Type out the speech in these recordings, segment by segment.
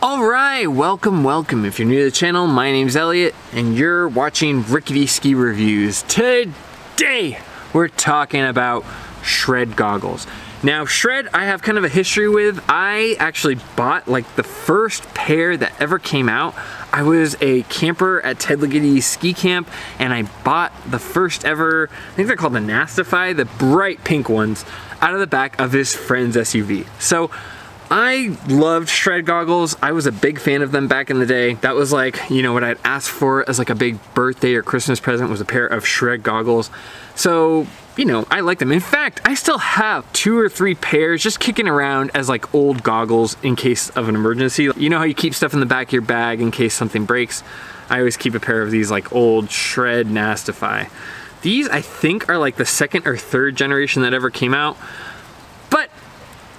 All right, welcome, welcome. If you're new to the channel, my name's Elliott, and you're watching Rickety Ski Reviews. Today, we're talking about Shred goggles. Now, Shred, I have kind of a history with. I actually bought like the first pair that ever came out. I was a camper at Ted Ligety Ski Camp, and I bought the first ever, I think they're called the Nastify, the bright pink ones, out of the back of his friend's SUV. So, I loved Shred goggles. I was a big fan of them back in the day. That was like, you know, what I'd asked for as like a big birthday or Christmas present was a pair of Shred goggles. So, you know, I like them. In fact, I still have two or three pairs just kicking around as like old goggles in case of an emergency. You know how you keep stuff in the back of your bag in case something breaks? I always keep a pair of these like old Shred Nastify. These I think are like the second or third generation that ever came out.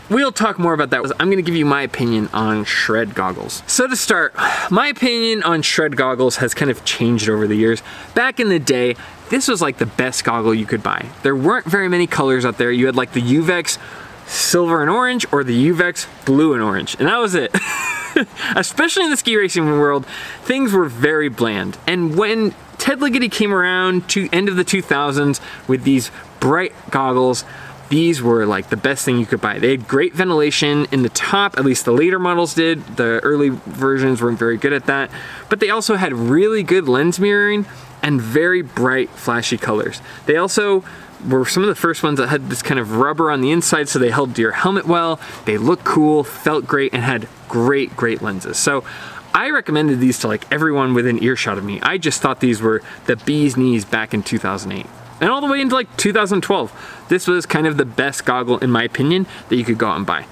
We'll talk more about that. I'm gonna give you my opinion on Shred goggles. So to start, my opinion on Shred goggles has kind of changed over the years. Back in the day, this was like the best goggle you could buy. There weren't very many colors out there. You had like the Uvex silver and orange or the Uvex blue and orange, and that was it. Especially in the ski racing world, things were very bland. And when Ted Ligety came around to end of the 2000s with these bright goggles, these were like the best thing you could buy. They had great ventilation in the top, at least the later models did. The early versions weren't very good at that. But they also had really good lens mirroring and very bright flashy colors. They also were some of the first ones that had this kind of rubber on the inside so they held to your helmet well. They looked cool, felt great, and had great, great lenses. So I recommended these to like everyone within earshot of me. I just thought these were the bee's knees back in 2008 and all the way into like 2012. This was kind of the best goggle, in my opinion, that you could go out and buy.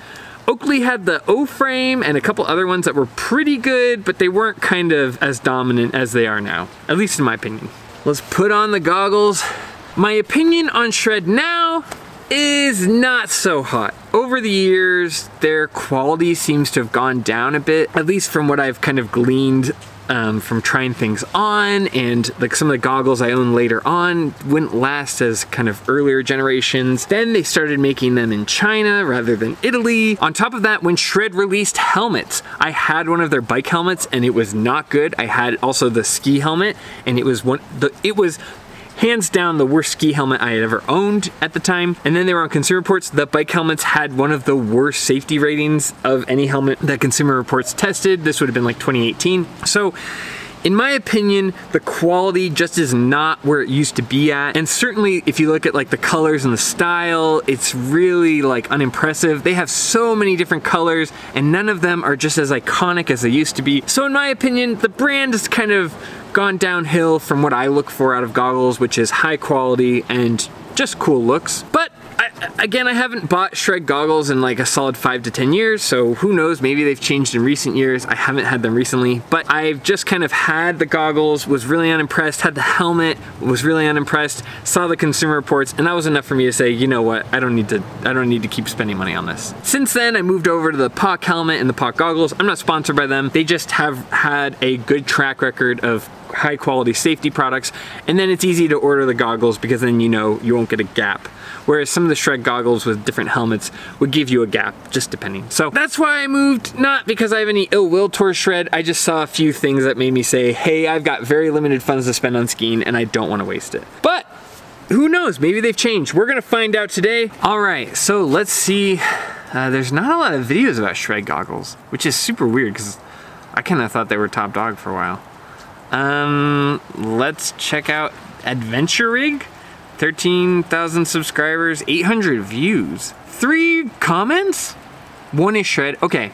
Oakley had the O-frame and a couple other ones that were pretty good, but they weren't kind of as dominant as they are now, at least in my opinion. Let's put on the goggles. My opinion on Shred now is not so hot. Over the years, their quality seems to have gone down a bit, at least from what I've kind of gleaned um, from trying things on and like some of the goggles I owned later on wouldn't last as kind of earlier generations. Then they started making them in China rather than Italy. On top of that, when Shred released helmets, I had one of their bike helmets and it was not good. I had also the ski helmet and it was one, the, it was hands down the worst ski helmet I had ever owned at the time. And then they were on Consumer Reports. The bike helmets had one of the worst safety ratings of any helmet that Consumer Reports tested. This would have been like 2018. So in my opinion, the quality just is not where it used to be at. And certainly if you look at like the colors and the style, it's really like unimpressive. They have so many different colors and none of them are just as iconic as they used to be. So in my opinion, the brand is kind of gone downhill from what I look for out of goggles, which is high quality and just cool looks. But again, I haven't bought Shred goggles in like a solid five to 10 years, so who knows, maybe they've changed in recent years. I haven't had them recently, but I've just kind of had the goggles, was really unimpressed, had the helmet, was really unimpressed, saw the consumer reports, and that was enough for me to say, you know what, I don't need to, I don't need to keep spending money on this. Since then, I moved over to the POC helmet and the POC goggles. I'm not sponsored by them. They just have had a good track record of high quality safety products and then it's easy to order the goggles because then you know you won't get a gap whereas some of the Shred goggles with different helmets would give you a gap just depending. So that's why I moved not because I have any ill will towards Shred I just saw a few things that made me say hey I've got very limited funds to spend on skiing and I don't want to waste it. But who knows? Maybe they've changed. We're gonna find out today. All right so let's see. Uh, there's not a lot of videos about Shred goggles which is super weird because I kind of thought they were top dog for a while. Um, let's check out Adventure Rig. 13,000 subscribers, 800 views, three comments, one is Shred. Okay,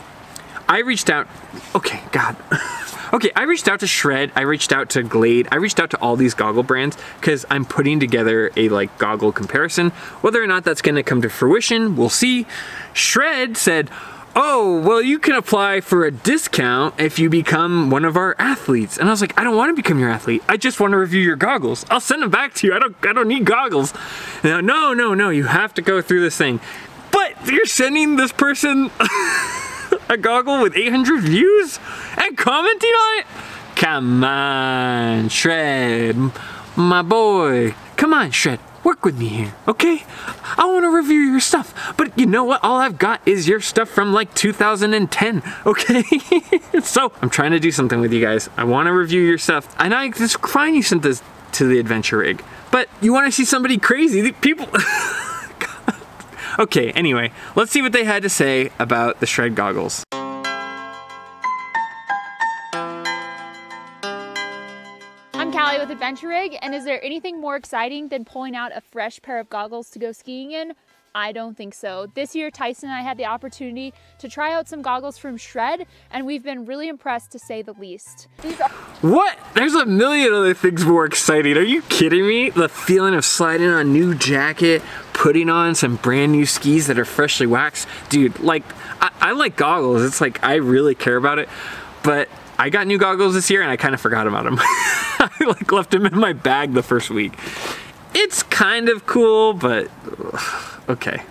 I reached out. Okay, God. okay, I reached out to Shred. I reached out to Glade. I reached out to all these goggle brands because I'm putting together a like goggle comparison. Whether or not that's to come to fruition, we'll see. Shred said, oh, well, you can apply for a discount if you become one of our athletes. And I was like, I don't want to become your athlete. I just want to review your goggles. I'll send them back to you. I don't, I don't need goggles. No, no, no, no, you have to go through this thing. But you're sending this person a goggle with 800 views and commenting on it? Come on, Shred, my boy. Come on, Shred. Work with me here, okay? I want to review your stuff, but you know what? All I've got is your stuff from like 2010, okay? so I'm trying to do something with you guys. I want to review your stuff, and I just you sent this to the adventure rig, but you want to see somebody crazy? People. okay, anyway, let's see what they had to say about the Shred goggles. With Adventure Rig, and is there anything more exciting than pulling out a fresh pair of goggles to go skiing in? I don't think so. This year, Tyson and I had the opportunity to try out some goggles from Shred, and we've been really impressed to say the least. what? There's a million other things more exciting. Are you kidding me? The feeling of sliding on a new jacket, putting on some brand new skis that are freshly waxed. Dude, like, I, I like goggles. It's like, I really care about it, but I got new goggles this year and I kind of forgot about them. I like left them in my bag the first week. It's kind of cool, but okay.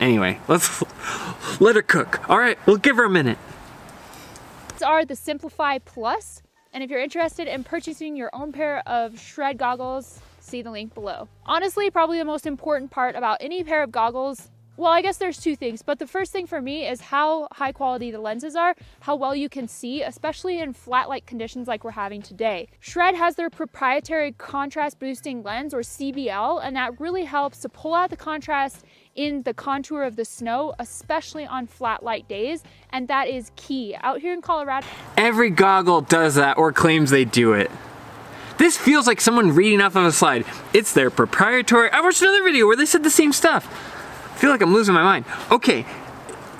Anyway, let's let her cook. All right, we'll give her a minute. These are the Simplify Plus, and if you're interested in purchasing your own pair of Shred goggles, see the link below. Honestly, probably the most important part about any pair of goggles well, I guess there's two things, but the first thing for me is how high quality the lenses are, how well you can see, especially in flat light conditions like we're having today. Shred has their proprietary contrast boosting lens or CBL, and that really helps to pull out the contrast in the contour of the snow, especially on flat light days, and that is key. Out here in Colorado, every goggle does that or claims they do it. This feels like someone reading off of a slide. It's their proprietary. I watched another video where they said the same stuff feel like I'm losing my mind. Okay,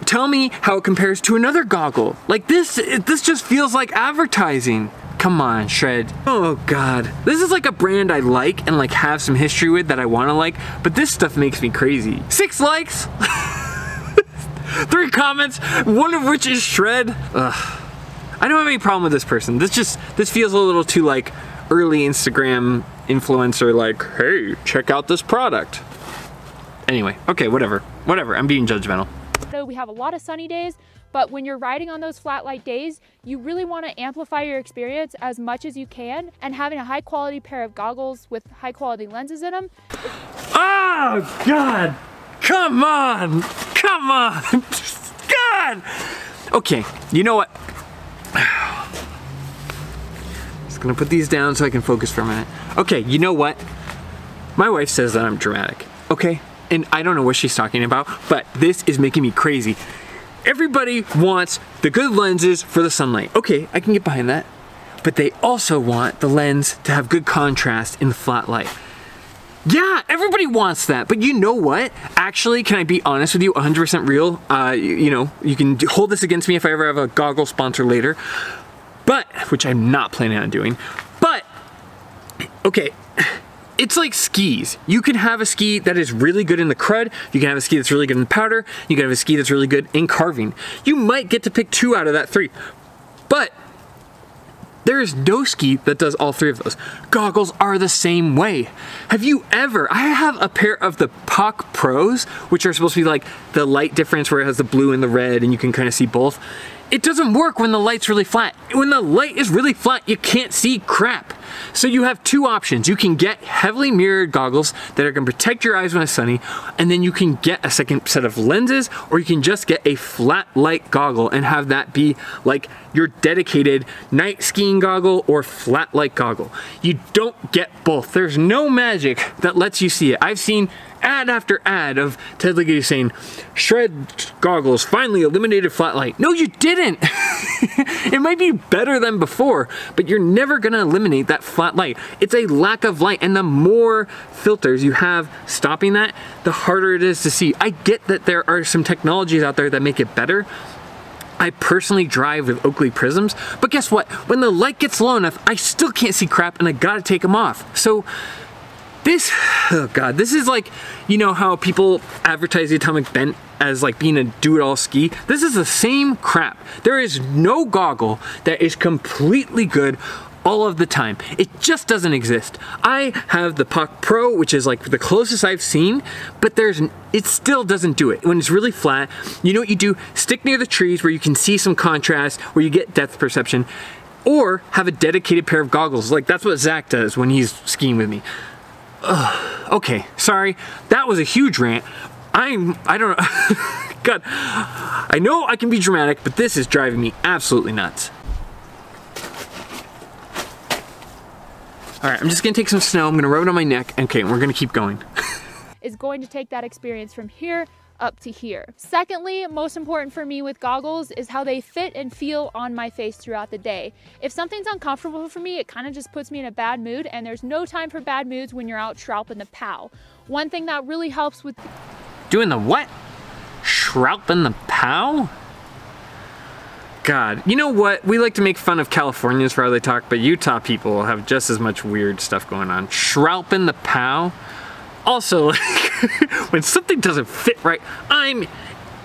tell me how it compares to another goggle. Like this, this just feels like advertising. Come on, Shred. Oh God. This is like a brand I like and like have some history with that I wanna like, but this stuff makes me crazy. Six likes, three comments, one of which is Shred. Ugh. I don't have any problem with this person. This just, this feels a little too like early Instagram influencer like, hey, check out this product. Anyway, okay, whatever. Whatever, I'm being judgmental. So we have a lot of sunny days, but when you're riding on those flat light days, you really want to amplify your experience as much as you can, and having a high quality pair of goggles with high quality lenses in them. Oh, God! Come on! Come on! God! Okay, you know what? Just gonna put these down so I can focus for a minute. Okay, you know what? My wife says that I'm dramatic. Okay, and I don't know what she's talking about, but this is making me crazy. Everybody wants the good lenses for the sunlight. Okay, I can get behind that. But they also want the lens to have good contrast in the flat light. Yeah, everybody wants that, but you know what? Actually, can I be honest with you, 100% real? Uh, you, you know, you can hold this against me if I ever have a goggle sponsor later, but, which I'm not planning on doing, but, okay, it's like skis. You can have a ski that is really good in the crud, you can have a ski that's really good in powder, you can have a ski that's really good in carving. You might get to pick two out of that three, but there is no ski that does all three of those. Goggles are the same way. Have you ever, I have a pair of the POC Pros, which are supposed to be like the light difference where it has the blue and the red and you can kind of see both. It doesn't work when the light's really flat. When the light is really flat, you can't see crap. So you have two options. You can get heavily mirrored goggles that are gonna protect your eyes when it's sunny, and then you can get a second set of lenses, or you can just get a flat light goggle and have that be like your dedicated night skiing goggle or flat light goggle. You don't get both. There's no magic that lets you see it. I've seen ad after ad of Ted Ligety saying, Shred goggles finally eliminated flat light. No, you didn't. it might be better than before, but you're never gonna eliminate that flat light. It's a lack of light, and the more filters you have stopping that, the harder it is to see. I get that there are some technologies out there that make it better, I personally drive with Oakley Prizms, but guess what? When the light gets low enough, I still can't see crap and I gotta take them off. So this, oh God, this is like, you know how people advertise the Atomic Bent as like being a do-it-all ski? This is the same crap. There is no goggle that is completely good all of the time. It just doesn't exist. I have the POC Pro, which is like the closest I've seen, but there's an, it still doesn't do it. When it's really flat, you know what you do? Stick near the trees where you can see some contrast, where you get depth perception, or have a dedicated pair of goggles. Like that's what Zach does when he's skiing with me. Ugh, okay, sorry. That was a huge rant. I'm, I don't know. God, I know I can be dramatic, but this is driving me absolutely nuts. All right, I'm just gonna take some snow, I'm gonna rub it on my neck, okay, we're gonna keep going. is going to take that experience from here up to here. Secondly, most important for me with goggles is how they fit and feel on my face throughout the day. If something's uncomfortable for me, it kind of just puts me in a bad mood and there's no time for bad moods when you're out shrouping the pow. One thing that really helps with Doing the what? Shrouping the pow? God, you know what? We like to make fun of Californians for how they talk, but Utah people have just as much weird stuff going on. Shrouping the pow? Also, like, when something doesn't fit right, I'm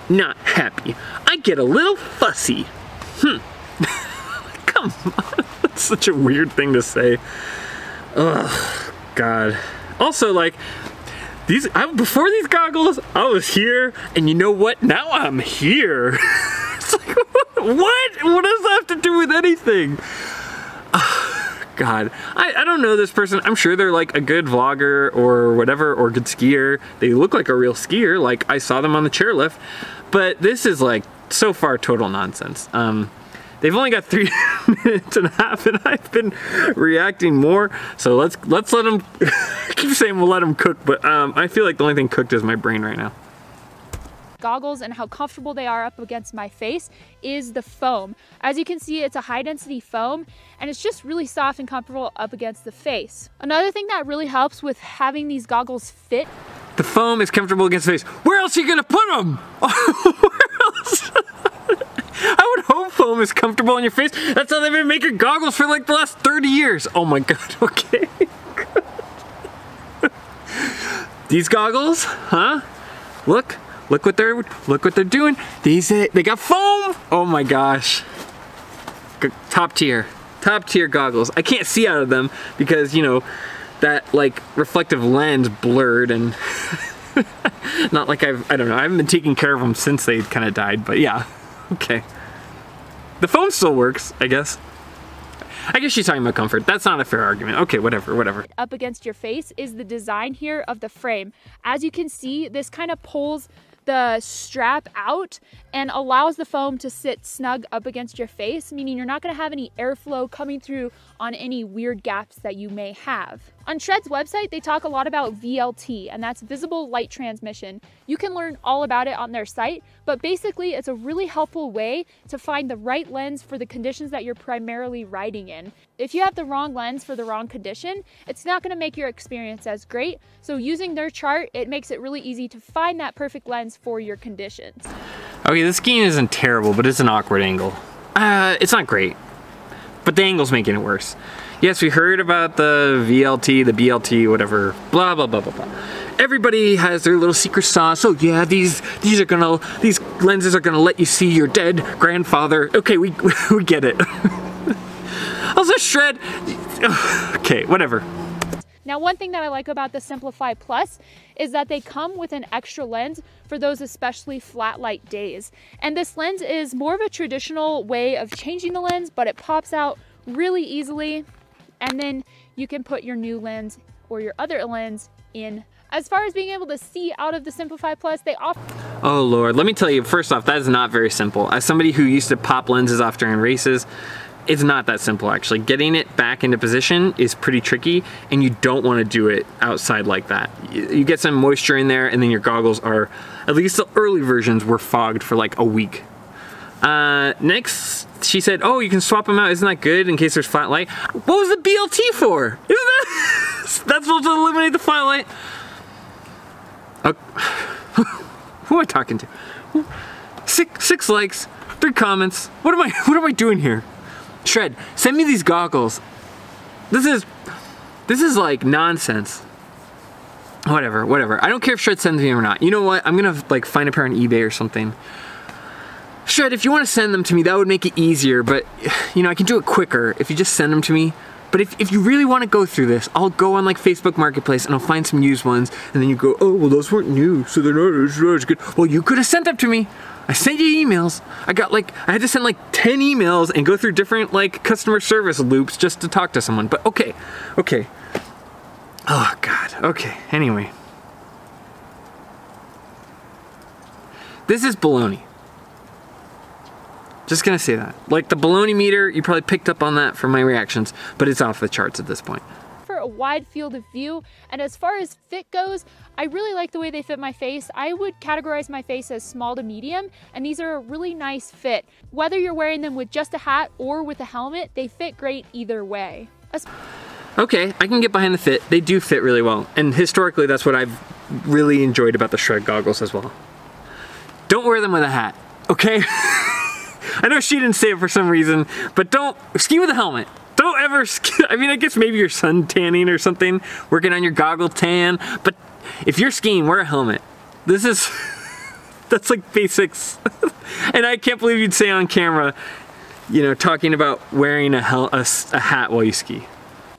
not happy. I get a little fussy. Hmm. Come on, that's such a weird thing to say. Ugh, God. Also, like, these I, before these goggles, I was here, and you know what? Now I'm here. What? What does that have to do with anything? God, I, I don't know this person. I'm sure they're like a good vlogger or whatever, or good skier. They look like a real skier. Like I saw them on the chairlift, but this is like so far total nonsense. Um, they've only got three minutes and a half, and I've been reacting more. So let's let's let them. I keep saying we'll let them cook, but um, I feel like the only thing cooked is my brain right now goggles and how comfortable they are up against my face is the foam. As you can see, it's a high density foam and it's just really soft and comfortable up against the face. Another thing that really helps with having these goggles fit. The foam is comfortable against the face. Where else are you gonna put them? Where else? I would hope foam is comfortable on your face. That's how they've been making goggles for like the last 30 years. Oh my God, okay. These goggles, huh? Look, Look what they're look what they're doing. These they got foam. Oh my gosh. Top tier. Top tier goggles. I can't see out of them because, you know, that like reflective lens blurred and not like I've I don't know. I haven't been taking care of them since they kind of died, but yeah. Okay. The foam still works, I guess. I guess she's talking about comfort. That's not a fair argument. Okay, whatever, whatever. Up against your face is the design here of the frame. As you can see, this kind of pulls the strap out and allows the foam to sit snug up against your face, meaning you're not gonna have any airflow coming through on any weird gaps that you may have. On Shred's website, they talk a lot about VLT, and that's visible light transmission. You can learn all about it on their site, but basically it's a really helpful way to find the right lens for the conditions that you're primarily riding in. If you have the wrong lens for the wrong condition, it's not gonna make your experience as great. So using their chart, it makes it really easy to find that perfect lens for your conditions. Okay, the skiing isn't terrible, but it's an awkward angle. Uh, it's not great, but the angle's making it worse. Yes, we heard about the VLT, the BLT, whatever, blah, blah, blah, blah, blah. Everybody has their little secret sauce. Oh yeah, these these are gonna these lenses are gonna let you see your dead grandfather. Okay, we we get it. also shred. Okay, whatever. Now one thing that I like about the Simplify Plus is that they come with an extra lens for those especially flat light days. And this lens is more of a traditional way of changing the lens, but it pops out really easily. And then you can put your new lens or your other lens in. As far as being able to see out of the Simplify Plus, they offer Oh Lord, let me tell you, first off, that is not very simple. As somebody who used to pop lenses off during races, it's not that simple actually. Getting it back into position is pretty tricky and you don't want to do it outside like that. You get some moisture in there and then your goggles are, at least the early versions were fogged for like a week. Uh, next, she said, oh, you can swap them out. Isn't that good in case there's flat light? What was the BLT for? Isn't that, that's supposed to eliminate the flat light? Uh, who am I talking to? Six, six likes, three comments. What am I, what am I doing here? Shred, send me these goggles. This is, this is like nonsense. Whatever, whatever. I don't care if Shred sends me or not. You know what? I'm gonna like find a pair on eBay or something. Shred, if you want to send them to me, that would make it easier, but you know, I can do it quicker if you just send them to me. But if, if you really want to go through this, I'll go on like Facebook Marketplace and I'll find some used ones and then you go, oh, well those weren't new, so they're not as good. Well, you could have sent them to me. I sent you emails. I got like, I had to send like 10 emails and go through different like customer service loops just to talk to someone. But okay, okay. Oh God, okay, anyway. This is baloney. Just gonna say that. Like the baloney meter, you probably picked up on that from my reactions, but it's off the charts at this point. For a wide field of view, and as far as fit goes, I really like the way they fit my face. I would categorize my face as small to medium, and these are a really nice fit. Whether you're wearing them with just a hat or with a helmet, they fit great either way. As Okay, I can get behind the fit. They do fit really well. And historically, that's what I've really enjoyed about the Shred goggles as well. Don't wear them with a hat, okay? I know she didn't say it for some reason, but don't ski with a helmet. Don't ever ski. I mean, I guess maybe you're sun tanning or something, working on your goggle tan, but if you're skiing, wear a helmet. This is, that's like basics. and I can't believe you'd say on camera, you know, talking about wearing a, hel a, a hat while you ski.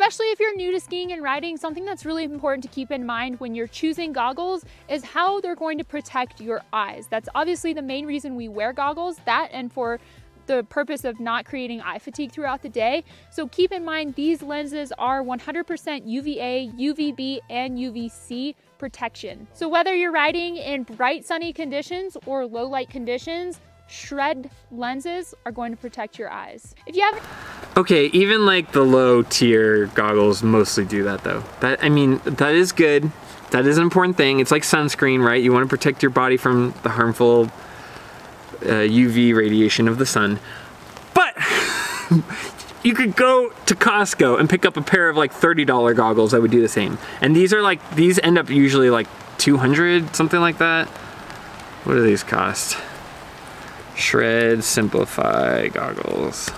Especially if you're new to skiing and riding, something that's really important to keep in mind when you're choosing goggles is how they're going to protect your eyes. That's obviously the main reason we wear goggles, that and for the purpose of not creating eye fatigue throughout the day. So keep in mind these lenses are 100% UVA, UVB, and UVC protection. So whether you're riding in bright sunny conditions or low light conditions, shred lenses are going to protect your eyes. If you have Okay, even like the low tier goggles mostly do that though. That I mean, that is good. That is an important thing. It's like sunscreen, right? You want to protect your body from the harmful uh, UV radiation of the sun. But you could go to Costco and pick up a pair of like $30 goggles that would do the same. And these are like, these end up usually like 200, something like that. What do these cost? Shred Simplify goggles.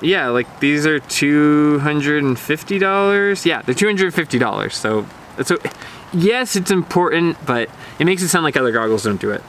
Yeah, like these are $250. Yeah, they're $250. So, so yes, it's important, but it makes it sound like other goggles don't do it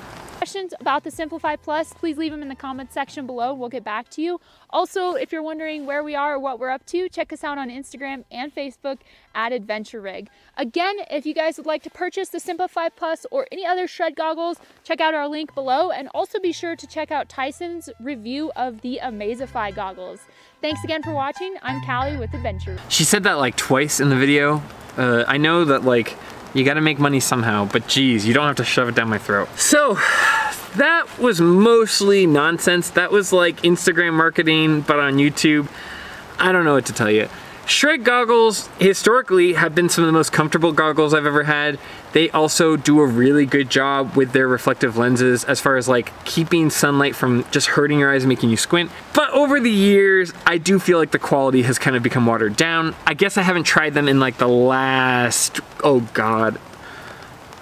questions about the Simplify Plus, please leave them in the comments section below. We'll get back to you. Also, if you're wondering where we are or what we're up to, check us out on Instagram and Facebook at Adventure Rig. Again, if you guys would like to purchase the Simplify Plus or any other Shred goggles, check out our link below and also be sure to check out Tyson's review of the Amazify goggles. Thanks again for watching. I'm Callie with Adventure. She said that like twice in the video. Uh, I know that like you gotta make money somehow, but geez, you don't have to shove it down my throat. So, that was mostly nonsense. That was like Instagram marketing, but on YouTube. I don't know what to tell you. Shred goggles historically have been some of the most comfortable goggles I've ever had. They also do a really good job with their reflective lenses as far as like keeping sunlight from just hurting your eyes and making you squint. But over the years, I do feel like the quality has kind of become watered down. I guess I haven't tried them in like the last, oh God,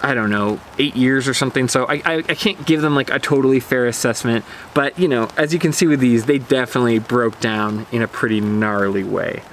I don't know, eight years or something. So I, I, I, can't give them like a totally fair assessment. But you know, as you can see with these, they definitely broke down in a pretty gnarly way.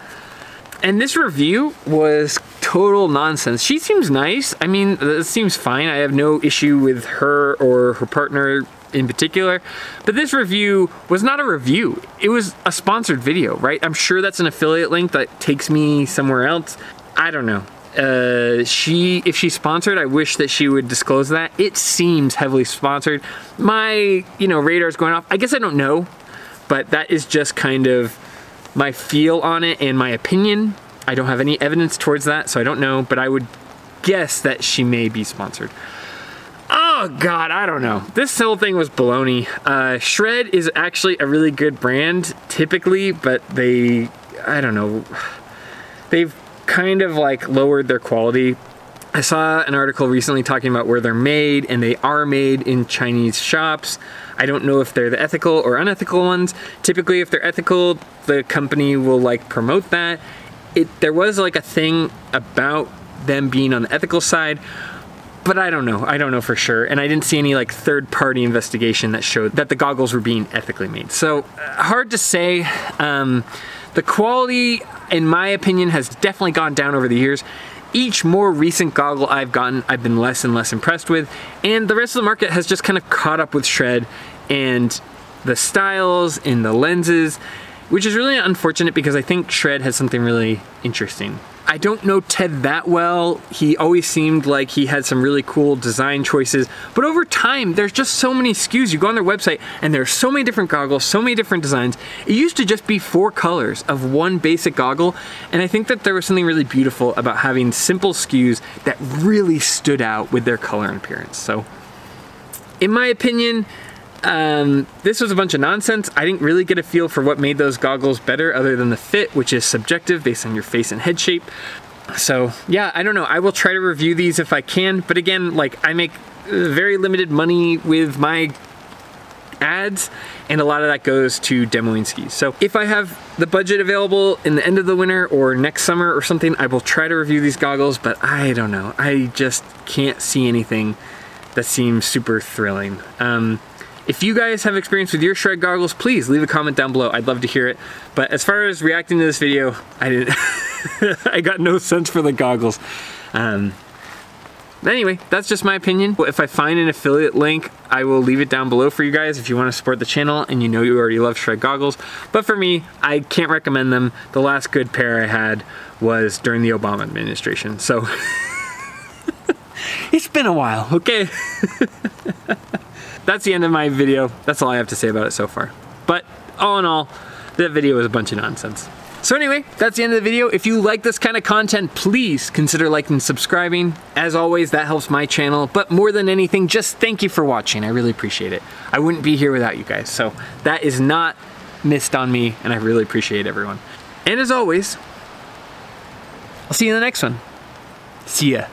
And this review was total nonsense. She seems nice. I mean, it seems fine. I have no issue with her or her partner in particular. But this review was not a review. It was a sponsored video, right? I'm sure that's an affiliate link that takes me somewhere else. I don't know. Uh, she, if she's sponsored, I wish that she would disclose that. It seems heavily sponsored. My, you know, radar's going off. I guess I don't know, but that is just kind of my feel on it and my opinion. I don't have any evidence towards that, so I don't know, but I would guess that she may be sponsored. Oh God, I don't know. This whole thing was baloney. Uh, Shred is actually a really good brand, typically, but they, I don't know, they've kind of like lowered their quality. I saw an article recently talking about where they're made, and they are made in Chinese shops. I don't know if they're the ethical or unethical ones. Typically, if they're ethical, the company will like promote that. It there was like a thing about them being on the ethical side, but I don't know. I don't know for sure. And I didn't see any like third party investigation that showed that the goggles were being ethically made. So hard to say. Um, the quality, in my opinion, has definitely gone down over the years each more recent goggle I've gotten, I've been less and less impressed with. And the rest of the market has just kind of caught up with Shred and the styles and the lenses. Which is really unfortunate because I think Shred has something really interesting. I don't know Ted that well. He always seemed like he had some really cool design choices, but over time, there's just so many SKUs. You go on their website and there's so many different goggles, so many different designs. It used to just be four colors of one basic goggle, and I think that there was something really beautiful about having simple SKUs that really stood out with their color and appearance. So, in my opinion, um, this was a bunch of nonsense. I didn't really get a feel for what made those goggles better other than the fit, which is subjective based on your face and head shape. So yeah, I don't know. I will try to review these if I can. But again, like I make very limited money with my ads and a lot of that goes to demoing skis. So if I have the budget available in the end of the winter or next summer or something, I will try to review these goggles, but I don't know. I just can't see anything that seems super thrilling. Um, if you guys have experience with your Shred goggles, please leave a comment down below. I'd love to hear it. But as far as reacting to this video, I didn't, I got no sense for the goggles. Um, anyway, that's just my opinion. If I find an affiliate link, I will leave it down below for you guys if you want to support the channel and you know you already love Shred goggles. But for me, I can't recommend them. The last good pair I had was during the Obama administration. So it's been a while, okay? that's the end of my video. That's all I have to say about it so far. But all in all, that video was a bunch of nonsense. So anyway, that's the end of the video. If you like this kind of content, please consider liking and subscribing. As always, that helps my channel. But more than anything, just thank you for watching. I really appreciate it. I wouldn't be here without you guys. So that is not missed on me, and I really appreciate everyone. And as always, I'll see you in the next one. See ya.